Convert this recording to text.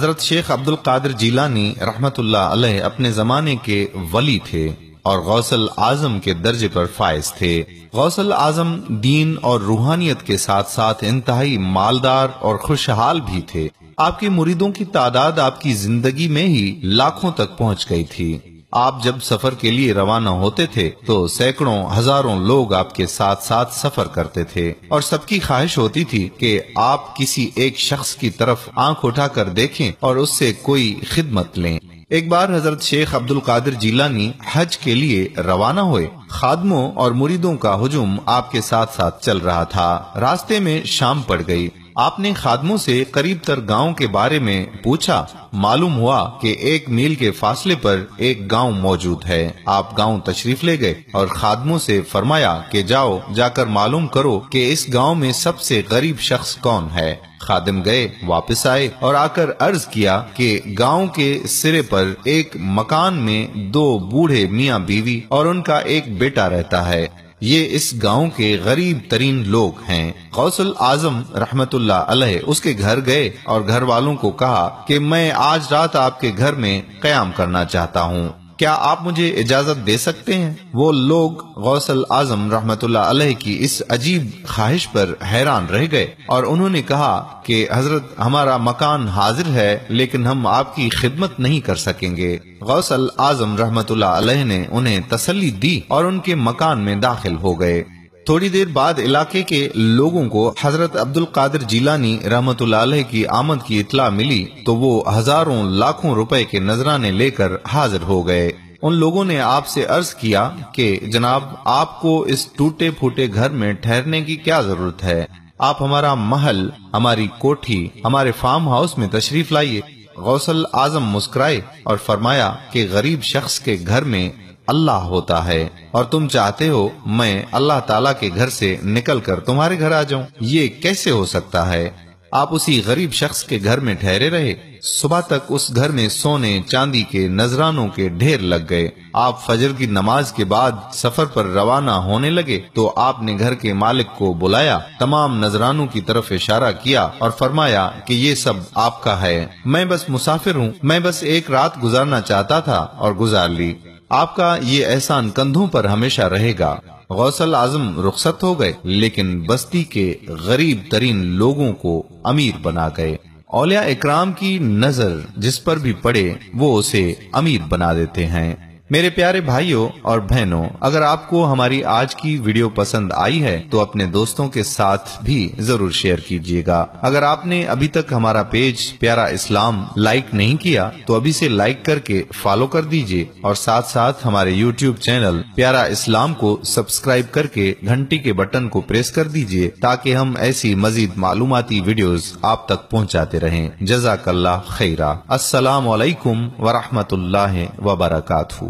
حضرت شیخ عبد القادر جیلانی رحمت اللہ علیہ اپنے زمانے کے ولی تھے اور غوث اعظم کے درجے پر فائز تھے۔ غوث اعظم دین اور روحانیت کے ساتھ ساتھ انتہائی مالدار اور خوشحال بھی تھے۔ آپ کے مریدوں کی تعداد آپ کی زندگی میں ہی لاکھوں تک پہنچ گئی تھی۔ آپ جب سفر کے لیے روانہ ہوتے تھے تو سینکڑوں، ہزاروں لوگ آپ کے ساتھ ساتھ سفر کرتے تھے۔ اور سب کی خواہش ہوتی تھی کہ آپ کسی ایک شخص کی طرف آنکھ اٹھا کر دیکھیں اور اس سے کوئی خدمت لیں۔ ایک بار حضرت شیخ عبد القادر جیلانی حج کے لیے روانہ ہوئے۔ خادموں اور مریدوں کا ہجوم آپ کے ساتھ ساتھ چل رہا تھا۔ راستے میں شام پڑ گئی۔ آپ نے خادموں سے قریب تر گاؤں کے بارے میں پوچھا، معلوم ہوا کہ ایک میل کے فاصلے پر ایک گاؤں موجود ہے۔ آپ گاؤں تشریف لے گئے اور خادموں سے فرمایا کہ جاؤ، جا کر معلوم کرو کہ اس گاؤں میں سب سے غریب شخص کون ہے۔ خادم گئے، واپس آئے اور آ کر عرض کیا کہ گاؤں کے سرے پر ایک مکان میں دو بوڑھے میاں بیوی اور ان کا ایک بیٹا رہتا ہے۔ یہ اس گاؤں کے غریب ترین لوگ ہیں۔ غوث العظم رحمت اللہ علیہ اس کے گھر گئے اور گھر والوں کو کہا کہ میں آج رات آپ کے گھر میں قیام کرنا چاہتا ہوں۔ کیا آپ مجھے اجازت دے سکتے ہیں؟ وہ لوگ غوث العظم رحمت اللہ علیہ کی اس عجیب خواہش پر حیران رہ گئے اور انہوں نے کہا کہ حضرت ہمارا مکان حاضر ہے لیکن ہم آپ کی خدمت نہیں کر سکیں گے۔ غوث العظم رحمت اللہ علیہ نے انہیں تسلی دی اور ان کے مکان میں داخل ہو گئے۔ تھوڑی دیر بعد علاقے کے لوگوں کو حضرت عبد القادر جیلانی رحمت اللہ علیہ کی آمد کی اطلاع ملی تو وہ ہزاروں لاکھوں روپے کے نذرانے لے کر حاضر ہو گئے۔ ان لوگوں نے آپ سے عرض کیا کہ جناب، آپ کو اس ٹوٹے پھوٹے گھر میں ٹھہرنے کی کیا ضرورت ہے؟ آپ ہمارا محل، ہماری کوٹھی، ہمارے فارم ہاؤس میں تشریف لائیے۔ غوثل اعظم مسکرائے اور فرمایا کہ غریب شخص کے گھر میں اللہ ہوتا ہے اور تم چاہتے ہو میں اللہ تعالیٰ کے گھر سے نکل کر تمہارے گھر آ جاؤں۔ یہ کیسے ہو سکتا ہے؟ آپ اسی غریب شخص کے گھر میں ٹھہرے رہے۔ صبح تک اس گھر میں سونے، چاندی کے نذرانوں کے ڈھیر لگ گئے۔ آپ فجر کی نماز کے بعد سفر پر روانہ ہونے لگے تو آپ نے گھر کے مالک کو بلایا، تمام نذرانوں کی طرف اشارہ کیا اور فرمایا کہ یہ سب آپ کا ہے۔ میں بس مسافر ہوں۔ میں بس ایک رات گزارنا چاہتا تھا اور گزار لی۔ آپ کا یہ احسان کندھوں پر ہمیشہ رہے گا۔ غوثل اعظم رخصت ہو گئے، لیکن بستی کے غریب ترین لوگوں کو امیر بنا گئے۔ اولیاء اکرام کی نظر جس پر بھی پڑے، وہ اسے امیر بنا دیتے ہیں۔ میرے پیارے بھائیوں اور بہنوں، اگر آپ کو ہماری آج کی ویڈیو پسند آئی ہے، تو اپنے دوستوں کے ساتھ بھی ضرور شیئر کیجیے گا۔ اگر آپ نے ابھی تک ہمارا پیج پیارا اسلام لائک نہیں کیا، تو ابھی سے لائک کر کے فالو کر دیجیے اور ساتھ ساتھ ہمارے یوٹیوب چینل پیارا اسلام کو سبسکرائب کر کے گھنٹی کے بٹن کو پریس کر دیجیے تاکہ ہم ایسی مزید معلوماتی ویڈیوز آپ تک پہنچاتے رہیں۔ جزاک اللہ خیرہ۔ السلام علیکم ورحمۃ اللہ وبرکاتہ۔